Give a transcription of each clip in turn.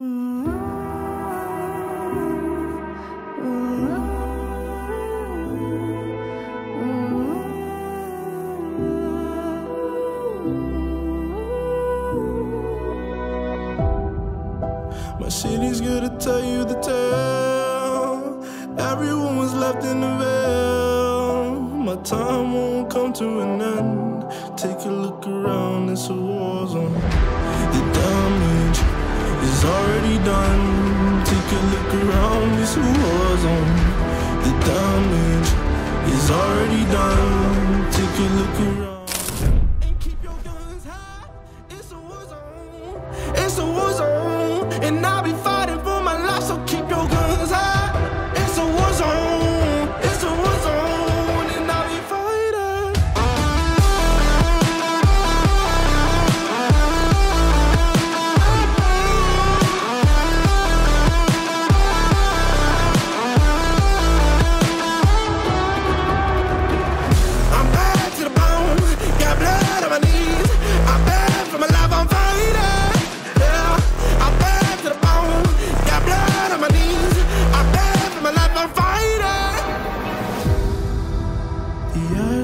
My city's gonna tell you the tale. Everyone was left in the veil. My time won't come to an end. Take a look around, it's a war zone is already done. Take a look around, This war zone.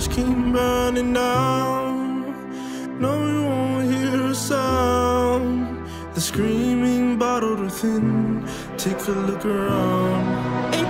just keep burning down. No, you won't hear a sound. The screaming bottled within. Take a look around.